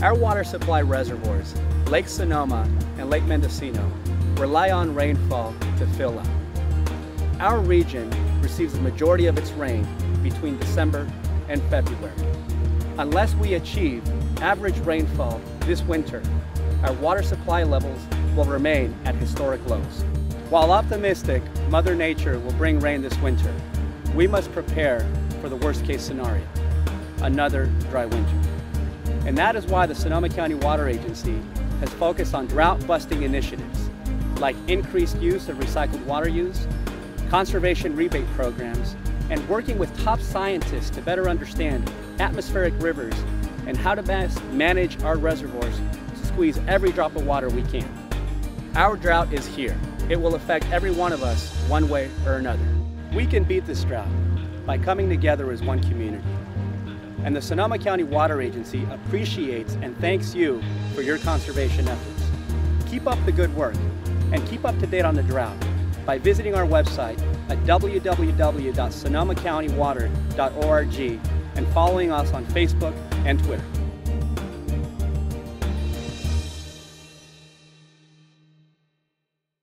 Our water supply reservoirs, Lake Sonoma and Lake Mendocino, rely on rainfall to fill up. Our region receives the majority of its rain between December and February. Unless we achieve average rainfall this winter, our water supply levels will remain at historic lows. While optimistic Mother Nature will bring rain this winter, we must prepare for the worst case scenario, another dry winter. And that is why the Sonoma County Water Agency has focused on drought-busting initiatives like increased use of recycled water use, conservation rebate programs, and working with top scientists to better understand atmospheric rivers and how to best manage our reservoirs to squeeze every drop of water we can. Our drought is here. It will affect every one of us one way or another. We can beat this drought by coming together as one community. And the Sonoma County Water Agency appreciates and thanks you for your conservation efforts. Keep up the good work and keep up to date on the drought by visiting our website at www.sonomacountywater.org and following us on Facebook and Twitter.